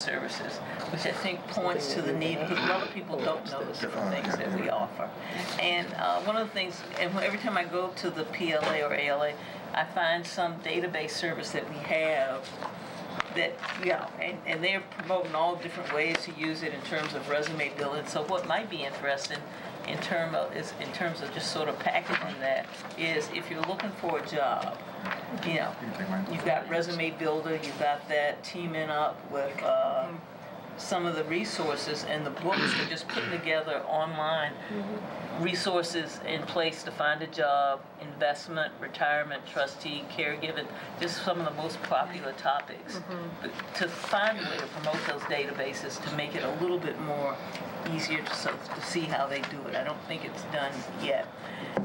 services, which I think points to the need, because a lot of people don't know the different things that we offer. And uh, one of the things, and every time I go to the PLA or ALA, I find some database service that we have that, you know, and, and they're promoting all different ways to use it in terms of resume building. So what might be interesting in term of, is in terms of just sort of packaging that is if you're looking for a job, you know, you've got resume builder, you've got that teaming up with uh, some of the resources and the books are just putting together online mm-hmm. resources in place to find a job, investment, retirement, trustee, caregiving, just some of the most popular topics. Mm-hmm. But to find a way to promote those databases to make it a little bit more easier to, so, to see how they do it. I don't think it's done yet.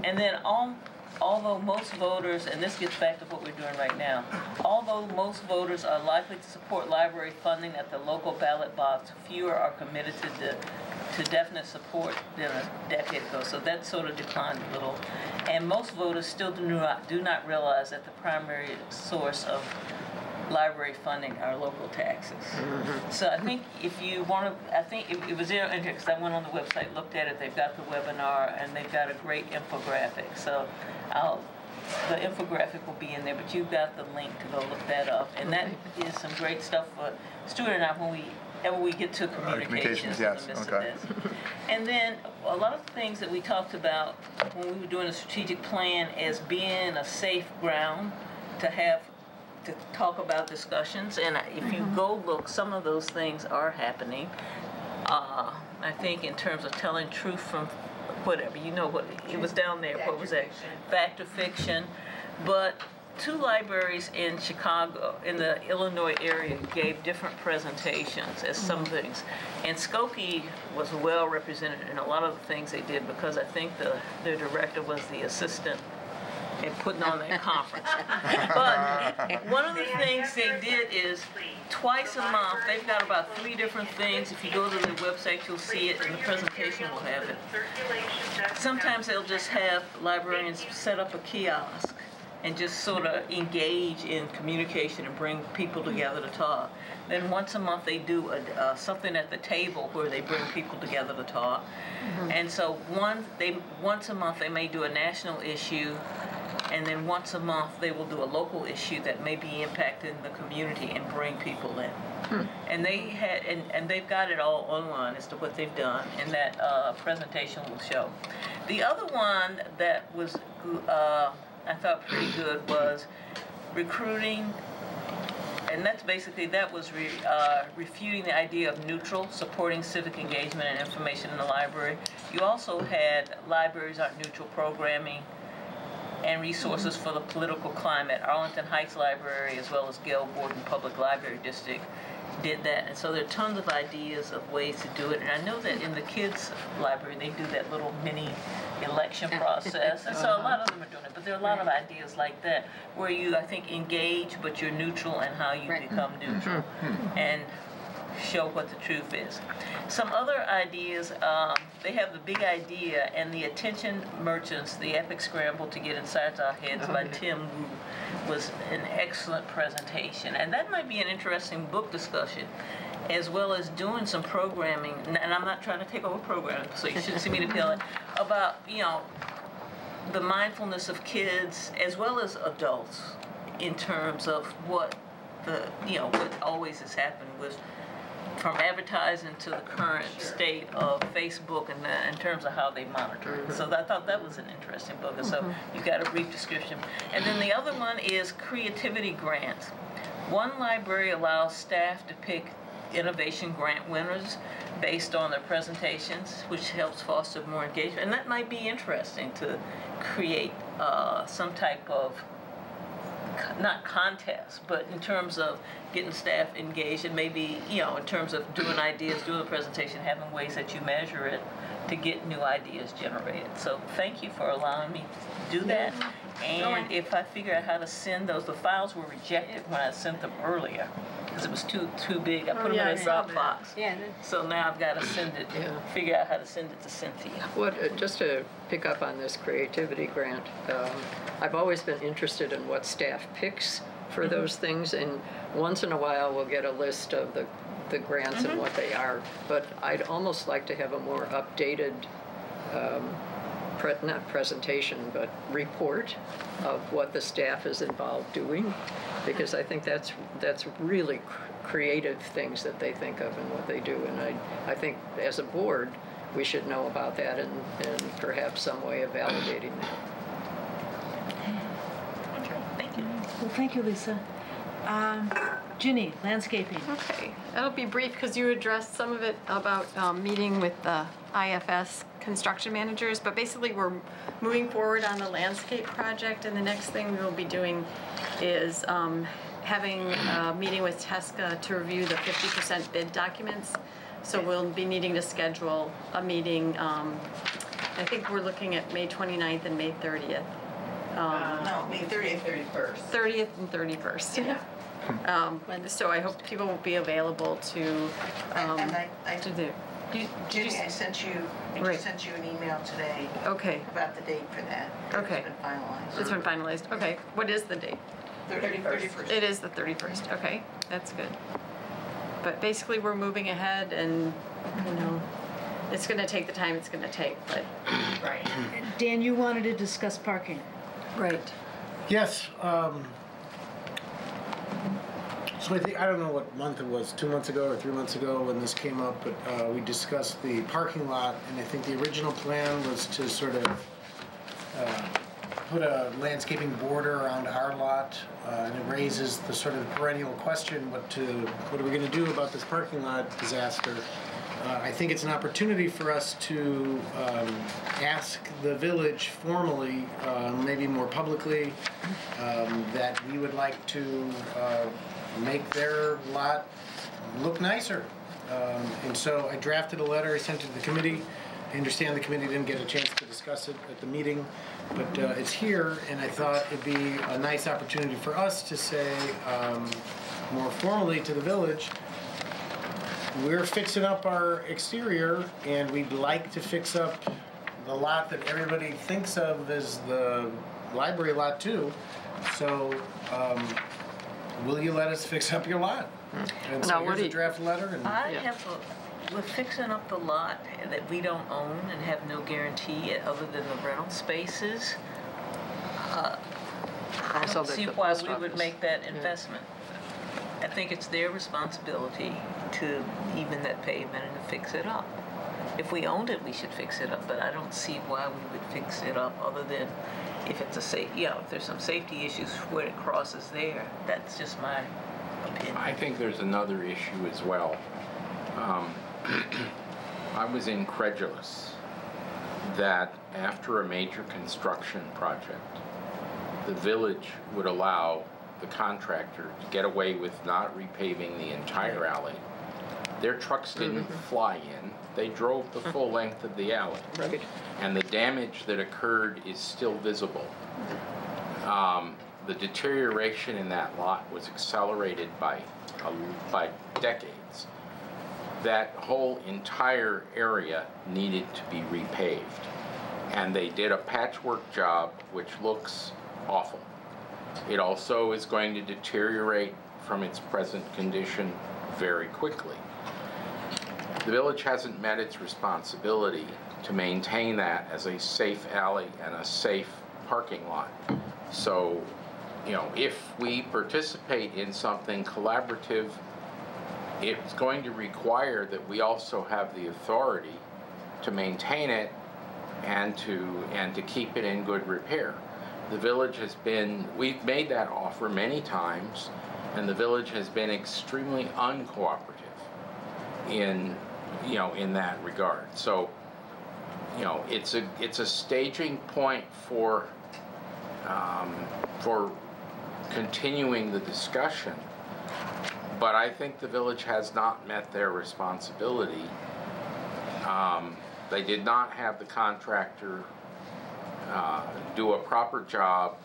And then all, although most voters, and this gets back to what we're doing right now, although most voters are likely to support library funding at the local ballot box, fewer are committed to the to definite support than a decade ago. So that sort of declined a little. And most voters still do not do not realize that the primary source of library funding are local taxes. Mm-hmm. So I think if you want to, I think it, it was there because I went on the website, looked at it. They've got the webinar and they've got a great infographic. So I'll. The infographic will be in there, but you've got the link to go look that up, and that is some great stuff for Stuart and I when we ever we get to communications. communications, in the yes, okay. And then a lot of the things that we talked about when we were doing a strategic plan as being a safe ground to have to talk about discussions. And if you go look, some of those things are happening. Uh, I think in terms of telling truth from whatever, you know what it was down there. what was that? Fact or fiction. But two libraries in Chicago, in the Illinois area, gave different presentations as some things. And Skokie was well represented in a lot of the things they did because I think the, their director was the assistant in putting on that conference. But one of the things they did is twice a month, they've got about three different things. If you go to their website, you'll see it, and the presentation will have it. Sometimes they'll just have librarians set up a kiosk and just sort of engage in communication and bring people together to talk. Then once a month they do a, uh, something at the table where they bring people together to talk. And so one they once a month they may do a national issue, and then once a month they will do a local issue that may be impacting the community and bring people in. And they had and, and they've got it all online as to what they've done, and that uh, presentation will show. The other one that was uh, I thought pretty good was recruiting and that's basically that was re, uh, refuting the idea of neutral, supporting civic engagement and information in the library. You also had libraries aren't neutral programming and resources for the political climate. Arlington Heights Library, as well as Gail Borden Public Library District, did that. And so there are tons of ideas of ways to do it. And I know that in the kids' library, they do that little mini election process. And so a lot of them are doing it. But there are a lot of ideas like that where you, I think, engage, but you're neutral in how you Right. become mm-hmm. neutral. Mm-hmm. And show what the truth is. Some other ideas, um, they have the big idea and the attention merchants, the epic scramble to get inside our heads by Tim Wu was an excellent presentation. And that might be an interesting book discussion as well as doing some programming, and I'm not trying to take over programming, so you shouldn't see me to appeal it, about, you know, the mindfulness of kids as well as adults in terms of what the you know what always has happened with from advertising to the current state of Facebook and the, in terms of how they monitor it. So I thought that was an interesting book. And so you got a brief description. And then the other one is creativity grants. One library allows staff to pick innovation grant winners based on their presentations, which helps foster more engagement. And that might be interesting to create uh, some type of not contest, but in terms of getting staff engaged and maybe, you know, in terms of doing ideas, doing a presentation, having ways that you measure it to get new ideas generated. So thank you for allowing me to do that. And if I figure out how to send those, the files were rejected when I sent them earlier because it was too too big. I put them yeah, in a saw that. Dropbox. Yeah, that- So now I've got to send it, Yeah. figure out how to send it to Cynthia. What, uh, just to pick up on this creativity grant, um, I've always been interested in what staff picks for those things, and once in a while, we'll get a list of the, the grants and what they are. But I'd almost like to have a more updated, um, pre- not presentation, but report of what the staff is involved doing, because I think that's, that's really cr- creative things that they think of and what they do. And I, I think as a board, we should know about that and, and perhaps some way of validating that. Thank you. Well, thank you, Lisa. Um, Ginny, landscaping. Okay, that'll be brief because you addressed some of it about um, meeting with the IFS construction managers, but basically we're moving forward on the landscape project and the next thing we'll be doing is um, having a meeting with Teska to review the 50% bid documents. So we'll be needing to schedule a meeting, um, I think we're looking at May 29th and May 30th. No, May 30th, 31st. 30th and 31st. Yeah. Um, So I hope people will be available to, um, And I, I, to do. You- did you Ginny, I s- sent you, I Right. just sent you an email today Okay, about the date for that. Okay. It's been finalized. it's been finalized. Okay, what is the date? 30 31st. It is the 31st. Okay, that's good. But basically, we're moving ahead and, you know, it's gonna take the time it's gonna take, but. Right. Dan, you wanted to discuss parking. Right. Yes, um, so I think, I don't know what month it was, two months ago or three months ago when this came up, but, uh, we discussed the parking lot, and I think the original plan was to sort of, uh, put a landscaping border around our lot, uh, and it raises the sort of perennial question, what to, what are we gonna do about this parking lot disaster? Uh, I think it's an opportunity for us to um, ask the village formally, uh, maybe more publicly, um, that we would like to uh, make their lot look nicer. Um, And so I drafted a letter, I sent it to the committee. I understand the committee didn't get a chance to discuss it at the meeting, but uh, it's here, and I thought it'd be a nice opportunity for us to say um, more formally to the village, we're fixing up our exterior and we'd like to fix up the lot that everybody thinks of as the library lot too. So, um, will you let us fix up your lot? And so Now, what here's do a draft letter and. I Yeah. have, a- we're fixing up the lot that we don't own and have no guarantee other than the rental spaces. Uh, I Also don't the- see why post we would office. make that Yeah. investment. I think it's their responsibility to even that pavement and fix it up. If we owned it, we should fix it up, but I don't see why we would fix it up other than if it's a safe, know, if there's some safety issues where it crosses there. That's just my opinion. I think there's another issue as well. Um, I was incredulous that after a major construction project, the village would allow the contractor to get away with not repaving the entire alley. Their trucks didn't fly in, they drove the full length of the alley. Right. And the damage that occurred is still visible. Um, the deterioration in that lot was accelerated by, a- by decades. That whole entire area needed to be repaved. And they did a patchwork job which looks awful. It also is going to deteriorate from its present condition very quickly. The village hasn't met its responsibility to maintain that as a safe alley and a safe parking lot. So, you know, if we participate in something collaborative, it's going to require that we also have the authority to maintain it and to, and to keep it in good repair. The village has been, we've made that offer many times, and the village has been extremely uncooperative in, you know, in that regard. So, you know, it's a, it's a staging point for, um, for continuing the discussion. But I think the village has not met their responsibility. Um, they did not have the contractor, uh, do a proper job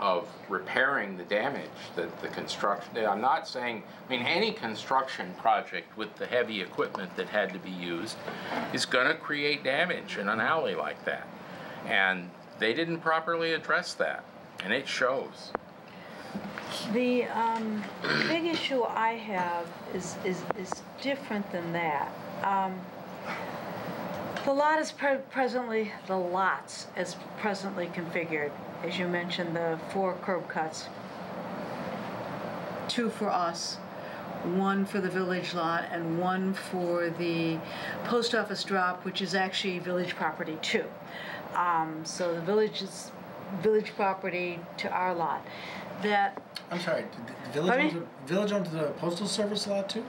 of repairing the damage that the construction, I'm not saying, I mean, any construction project with the heavy equipment that had to be used is gonna create damage in an alley like that. And they didn't properly address that, and it shows. The um, big issue I have is, is, is different than that. Um, The lot is pre- presently, the lots as presently configured, as you mentioned, the four curb cuts. Two for us, one for the village lot, and one for the post office drop, which is actually village property too. Um, So the village is village property to our lot. That I'm sorry, the village owns the village owns the postal service lot too?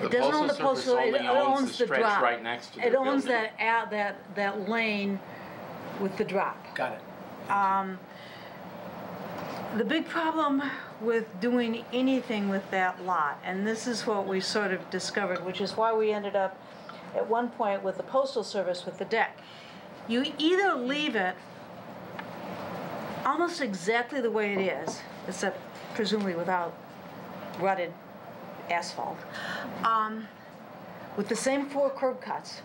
The It doesn't own the Postal postal, Service it owns owns the the drop. right next to It their owns building. that, a- that, that lane with the drop. Got it. The big problem with doing anything with that lot, and this is what we sort of discovered, which is why we ended up at one point with the postal service with the deck. You either leave it almost exactly the way it is, except presumably without rutted asphalt, um, with the same four curb cuts.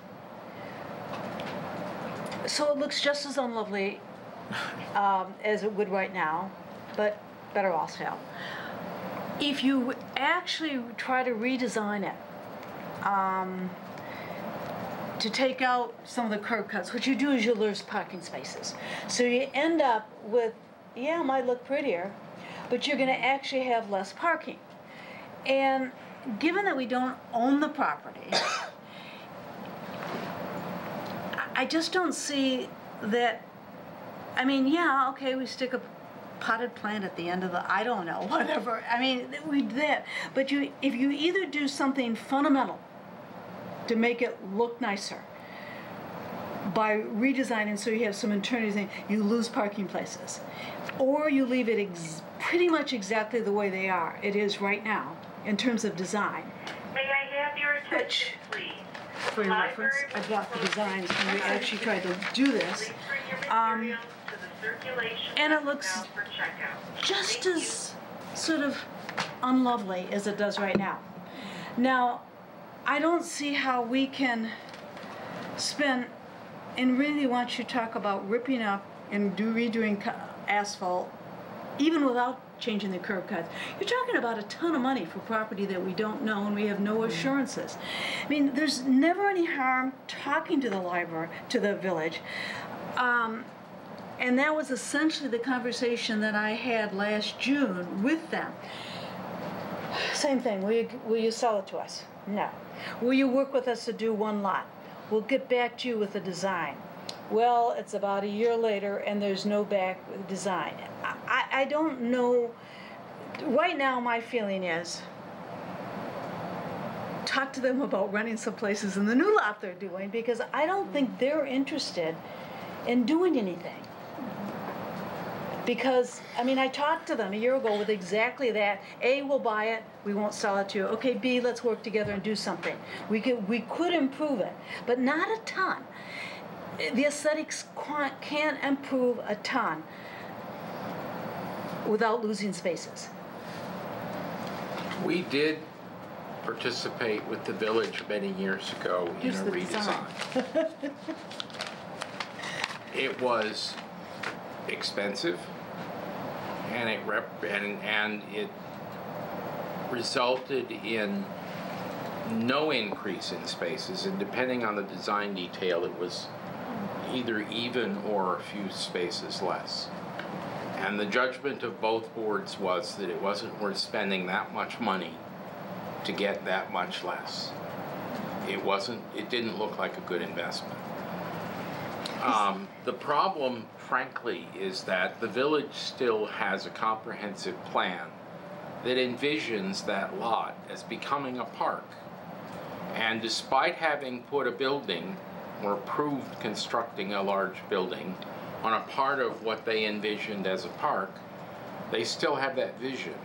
So it looks just as unlovely um, as it would right now, but better off also. If you actually try to redesign it, um, to take out some of the curb cuts, what you do is you lose parking spaces. So you end up with, yeah, it might look prettier, but you're gonna actually have less parking. And given that we don't own the property, I just don't see that I mean, yeah, okay, we stick a potted plant at the end of the, I don't know, whatever. I mean, we did. But you, if you either do something fundamental to make it look nicer by redesigning so you have some internal thing, you lose parking places. Or you leave it ex- pretty much exactly the way they are, it is right now, in terms of design. May I have your attention, please? For your reference, I brought the designs when we actually tried to do this. Please bring your Um, materials to the circulation and it looks now for checkout. just as sort of unlovely as it does right now. Now, I don't see how we can spend, and really want you to talk about ripping up and do redoing asphalt, even without changing the curb cuts. You're talking about a ton of money for property that we don't know and we have no assurances. I mean, there's never any harm talking to the library, to the village. Um, and that was essentially the conversation that I had last June with them. Same thing, will you, will you sell it to us? No. Will you work with us to do one lot? We'll get back to you with a design. Well, it's about a year later and there's no back design. I, I, don't know, right now my feeling is, talk to them about renting some places in the new lot they're doing because I don't think they're interested in doing anything. Because, I mean, I talked to them a year ago with exactly that. A, we'll buy it, we won't sell it to you. Okay, B, let's work together and do something. We could, we could improve it, but not a ton. The aesthetics can't improve a ton without losing spaces. We did participate with the village many years ago in a redesign. It was expensive and it rep, and, and it resulted in no increase in spaces and depending on the design detail, it was either even or a few spaces less. And the judgment of both boards was that it wasn't worth spending that much money to get that much less. It wasn't, it didn't look like a good investment. Um, the problem, frankly, is that the village still has a comprehensive plan that envisions that lot as becoming a park. And despite having put a building or approved constructing a large building on a part of what they envisioned as a park, they still have that vision.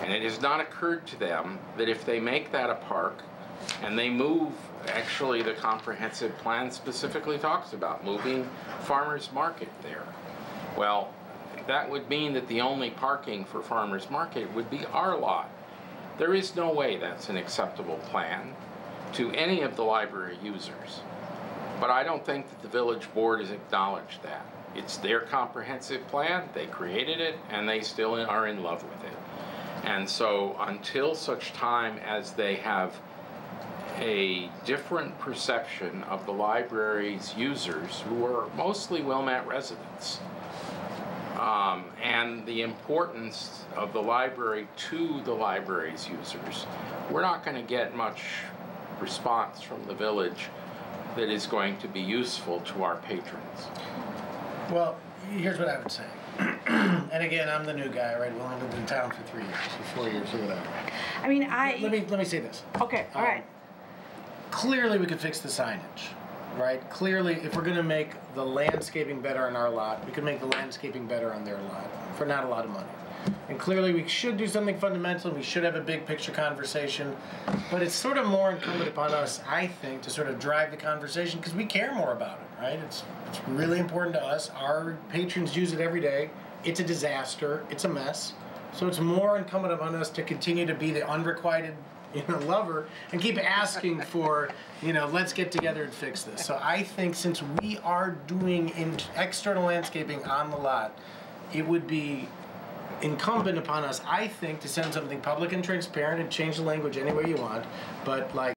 And it has not occurred to them that if they make that a park and they move, actually, the comprehensive plan specifically talks about moving farmers market there. Well, that would mean that the only parking for farmers market would be our lot. There is no way that's an acceptable plan to any of the library users. But I don't think that the village board has acknowledged that. It's their comprehensive plan, they created it, and they still are in love with it. And so until such time as they have a different perception of the library's users, who are mostly Wilmette residents, um, and the importance of the library to the library's users, we're not going to get much response from the village that is going to be useful to our patrons. Well, here's what I would say. and again, I'm the new guy, right? Well, I lived in town for three years, or four years, or whatever. I mean, I. Let me let me say this. Okay, all right. Clearly, we could fix the signage, right? Clearly, if we're going to make the landscaping better on our lot, we could make the landscaping better on their lot for not a lot of money. And clearly, we should do something fundamental. We should have a big picture conversation. But it's sort of more incumbent upon us, I think, to sort of drive the conversation because we care more about it, right? It's, it's really important to us. Our patrons use it every day. It's a disaster, it's a mess. So it's more incumbent upon us to continue to be the unrequited you know, lover and keep asking for, you know, let's get together and fix this. So I think since we are doing in external landscaping on the lot, it would be incumbent upon us, I think, to send something public and transparent and change the language any way you want, but like